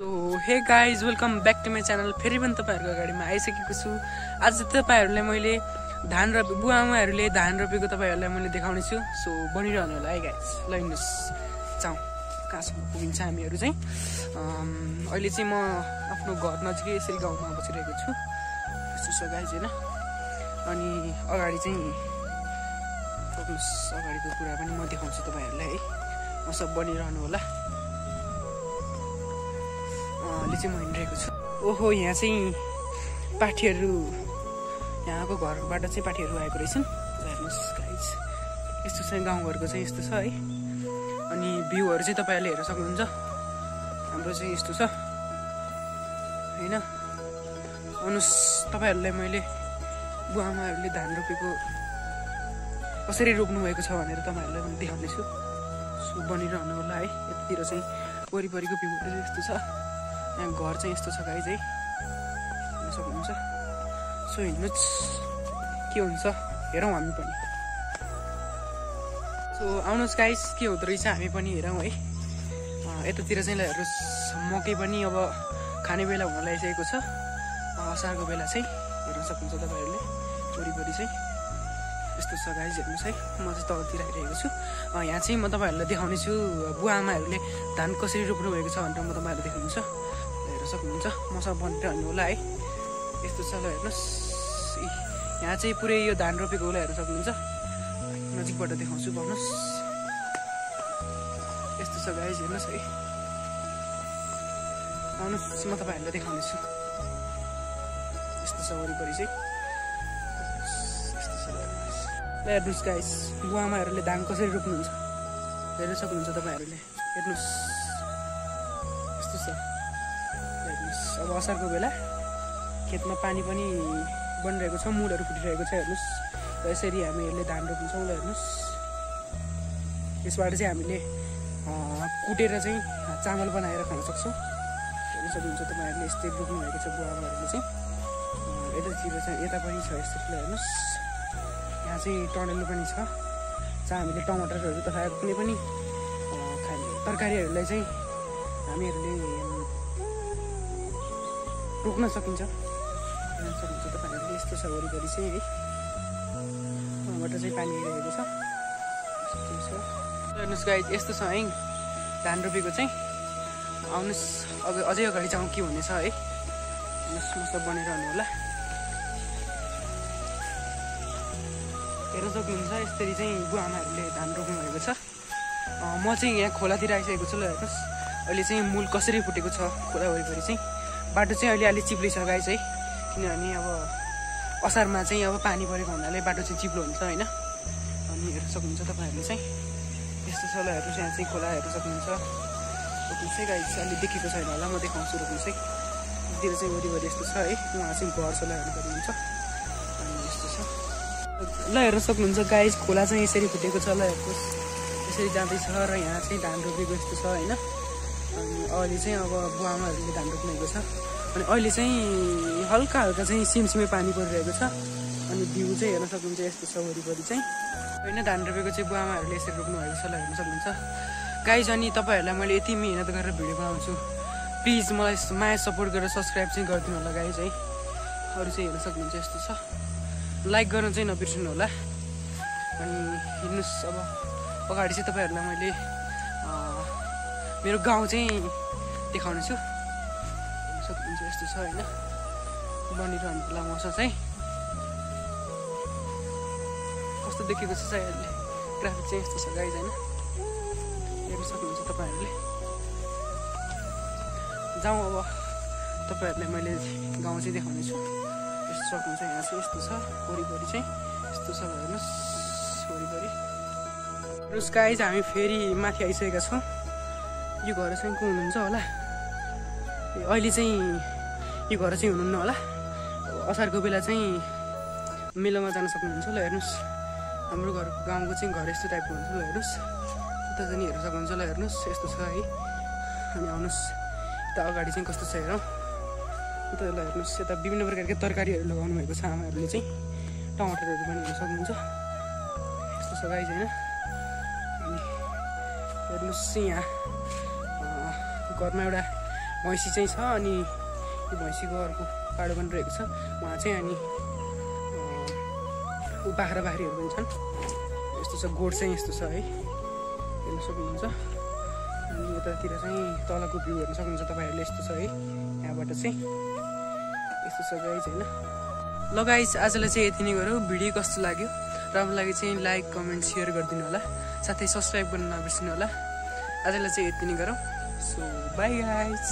So hey guys welcome back to my channel फेरि पनि तपाईँहरूको अगाडिमा आइसकेको छु। आज तपाईँहरूलाई मैले धान रोपे बुवा आमाहरूले धान रोपेको तपाईँहरूलाई मैले देखाउने छु। सो बनिरहनु होला है गाइज ल हिँड्नुहोस् जाउँ। कहाँसम्म पुगिन्छ हामीहरू चाहिँ? अहिले चाहिँ म आफ्नो घर नजिकै यसरी गाउँमा बसिरहेको छु। यस्तो छ गाइज होइन। अनि अगाडि चाहिँ रोक्नुहोस् अगाडिको कुरा पनि म देखाउँछु तपाईँहरूलाई है। म सब बनिरहनु होला। ले चाहिँ म हिँडिरहेको छु। ओहो यहाँ चाहिँ पाठीहरू यहाँको घरबाट चाहिँ पाठीहरू आएको रहेछन्। हेर्नुहोस् गाइज यस्तो छ गाउँघरको चाहिँ यस्तो छ है। अनि भ्यूहरू चाहिँ तपाईँहरूले हेर्न सक्नुहुन्छ। हाम्रो चाहिँ यस्तो छ। होइन? आउनुहोस् तपाईँहरूलाई मैले बुवा आमाहरूले धान रोपेको कसरी रोप्नु भएको छ भनेर तपाईँहरूलाई पनि देखाउनेछु सो बनिरहनु होला है। यतातिर चाहिँ वरिपरिको भ्यूहरू चाहिँ यस्तो छ। यहाँ घर चाहिँ यस्तो छ गाई चाहिँ हेर्न सक्नुहुन्छ। सो हिँड्नुहोस् के हुन्छ। हेरौँ हामी पनि। सो आउनुहोस् गाइस के हुँदो रहेछ हामी पनि हेरौँ है। यतातिर चाहिँ हेर्नुहोस् मकै पनि अब खाने बेला हुन लागिसकेको छ। असारको बेला चाहिँ हेर्न सक्नुहुन्छ तपाईँहरूले। वरिपरि चाहिँ यस्तो छ गाइज हेर्नुहोस् है। म चाहिँ तलतिर आइरहेको छु। यहाँ चाहिँ म तपाईँहरूलाई देखाउने छु। बुवा आमाहरूले धान कसरी रोप्नु भएको छ भनेर म तपाईँहरूलाई देखाउनु छ। सक्नुहुन्छ। मसँग बनिरहनु होला है। यस्तो छ ल हेर्नुहोस्। यहाँ चाहिँ पुरै यो धान रोपेको होला हेर्न सक्नुहुन्छ। नजिकबाट देखाउँछु भन्नुहोस्। यस्तो छ गाइज हेर्नुहोस् है। आउनुहोस् म तपाईँहरूलाई देखाउने छु यस्तो छ वरिपरि चाहिँ। ल हेर्नुहोस् गाइस बुवामाहरूले धान कसरी रोप्नुहुन्छ? हेर्न सक्नुहुन्छ तपाईँहरूले। हेर्नुहोस्। अब असारको बेला खेतमा पानी पनि बनिरहेको छ मुलहरू फुटिरहेको छ हेर्नुहोस्। र यसरी हामीहरूले धान रोप्छौँ ल हेर्नुहोस्। यसबाट चाहिँ हामीले कुटेर चाहिँ चामल बनाएर खान सक्छौँ। हेर्न सक्नुहुन्छ तपाईँहरूले यस्तै रोप्नु भएको छ बुवामाहरूले चाहिँ। यतातिर चाहिँ यता पनि छ यस्तो ल हेर्नुहोस्। यहाँ चाहिँ टनेलो पनि छ जहाँ हामीले टमाटरहरू तथा कुनै पनि खाने तरकारीहरूलाई चाहिँ हामीहरूले रोप्न सकिन्छ। हेर्न सक्नुहुन्छ तपाईँहरूले यस्तो छ वरिपरि चाहिँ है। वहाँबाट चाहिँ पानी आइरहेको छ। हेर्नुहोस् गाई यस्तो छ है। धान रोपेको चाहिँ। आउनुहोस् अब अझै अगाडि जाउँ के हुनेछ है। हेर्नुहोस् मस्त बनिरहनु होला। हेर्न सक्नुहुन्छ यसरी चाहिँ बुवा आमाहरूले धान रोप्नु भएको छ। म चाहिँ यहाँ खोलातिर आइसकेको छु ल हेर्नुहोस्। अहिले चाहिँ मूल कसरी फुटेको छ खोला वरिपरि चाहिँ। बाटो चाहिँ अहिले अलिक गाई चाहिँ किनभने अब असारमा चाहिँ अब पानी परेको हुनाले बाटो चाहिँ चिप्लो हुन्छ होइन? अनि हेर्न सक्नुहुन्छ तपाईँहरूले चाहिँ। यस्तो छ हेर्नुहोस् यहाँ चाहिँ खोला हेर्न सक्नुहुन्छ। रोक्नुहोस् है गाई चाहिँ अलिक देखेको छैन होला म देखाउँछु रोक्नुहोस् है यतातिर चाहिँ वरिपरि यस्तो छ है। उहाँ चाहिँ घर छ ल हेर्नु पर्ने हुन्छ अनि यस्तो छ। ल हेर्न सक्नुहुन्छ गाई खोला चाहिँ यसरी फुटेको छ ल हेर्नुहोस्। यसरी जाँदैछ र यहाँ चाहिँ धान रोपेको यस्तो छ होइन? अनि अहिले चाहिँ अब बुवा आमाहरूले धान रोप्नेको छ अनि अहिले चाहिँ हल्का हल्का चाहिँ सिमसिमे पानी परिरहेको छ। अनि भ्यू चाहिँ हेर्न सक्नुहुन्छ यस्तो छ वरिपरि चाहिँ। होइन धान रोपेको चाहिँ बुवा आमाहरूले यसरी रोप्नु भएको छ हेर्न सक्नुहुन्छ। गाइज अनि तपाईँहरूलाई मैले यति मिहिनेत गरेर भिडियो बनाउँछु। प्लिज मलाई माया सपोर्ट गरेर सब्सक्राइब चाहिँ गरिदिनु होला गाइज है। अरू चाहिँ हेर्न सक्नुहुन्छ यस्तो छ। लाइक गर्न चाहिँ नबिर्सनु होला। अनि हिँड्नुहोस् अब अगाडि चाहिँ तपाईँहरूलाई मैले मेरो गाउँ चाहिँ देखाउने छु सक्नुहुन्छ यस्तो छ होइन। बनिरहनु मसँग चाहिँ। कस्तो देखेको छ सायदले ग्राफिक चाहिँ यस्तो छ गाइज होइन। हेर्न सक्नुहुन्छ तपाईँहरूले। जाउँ अब। तपाईँहरूलाई मैले गाउँ चाहिँ देखाउने छु। यस्तो सक्नुहुन्छ यहाँ चाहिँ यस्तो छ। वरिपरि चाहिँ यस्तो छ। हेर्नुहोस्। वरिपरि। गाइज हामी फेरि माथि आइसकेका छौँ। यो घर चाहिँ को हुनुहुन्छ होला? अहिले चाहिँ यो घर चाहिँ हुनुहुन्न होला। असारको बेला चाहिँ मेलोमा जान सक्नुहुन्छ ल हेर्नुहोस्। हाम्रो घर गाउँको चाहिँ घर यस्तो टाइपको हुन्छ ल हेर्नुहोस्। उता चाहिँ हेर्न सक्नुहुन्छ ल हेर्नुहोस्। यस्तो छ है। अनि आउनुहोस्। यता अगाडि चाहिँ कस्तो छ हेरौँ। उता ल हेर्नुहोस्। यता विभिन्न प्रकारका तरकारीहरू लगाउनु भएको छ आमाहरूले चाहिँ। टमाटरहरू पनि हेर्न सक्नुहुन्छ। यस्तो छ गाई होइन अनि हेर्नुहोस् यहाँ। घरमा एउटा भैँसी चाहिँ छ अनि यो भैँसीको अर्को पाडो बनिरहेको छ। उहाँ चाहिँ अनि ऊ बाख्रा बाख्रीहरू पनि छन्। यस्तो छ गोड चाहिँ यस्तो छ है। हेर्न सक्नुहुन्छ। अनि यतातिर चाहिँ तलको भ्यू हेर्न सक्नुहुन्छ तपाईँहरूले यस्तो छ है। यहाँबाट चाहिँ यस्तो छ गाइज होइन। ल गाइज आजलाई चाहिँ यति नै गरौँ। भिडियो कस्तो लाग्यो? राम्रो लागि चाहिँ लाइक कमेन्ट सेयर गरिदिनु होला। साथै सब्सक्राइब गर्न नबिर्सिनु होला। आजलाई चाहिँ यति नै गरौँ। So by guys